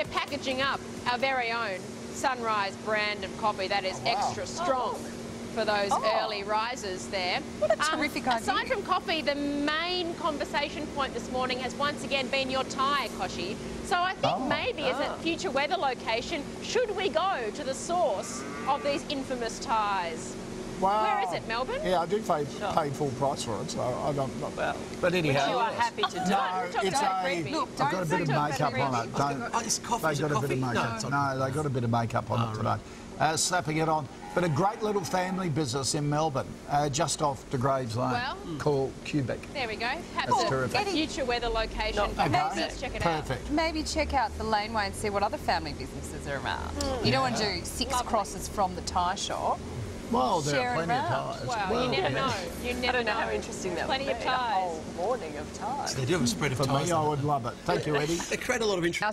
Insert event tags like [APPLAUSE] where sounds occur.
we're packaging up our very own Sunrise brand of coffee that is extra strong for those Oh. early risers there. Um, What a terrific idea. Aside from coffee, the main conversation point this morning has once again been your tie, Kochie. So I think Oh. maybe as a future weather location, should we go to the source of these infamous ties? Wow. Where is it, Melbourne? Yeah, I do pay, pay full price for it, so I don't. Not, Well, but which you anyhow, are happy to do. no, Don't it's a. Look, I've got a bit of makeup on it. Don't. Oh, it's coffee. They Is it got a bit of makeup. it's No, they got a bit of makeup on it today. Uh, slapping it on. But a great little family business in Melbourne, uh, just off Degraves Lane, Well. called Cubic. There we go. Perhaps That's a terrific. future weather location. Not for bad. Let's check it out. Perfect. Maybe check out the laneway and see what other family businesses are around. You don't want to do six Lovely. crosses from the tyre shop. Well, there Share are it plenty of around. ties. Well, Well, you never know. You I never don't know how interesting that Plenty would of be. ties. A whole morning of ties. They do have a spread of For ties. me, I would love it. Thank you, Eddy. [LAUGHS] They create a lot of interest. Our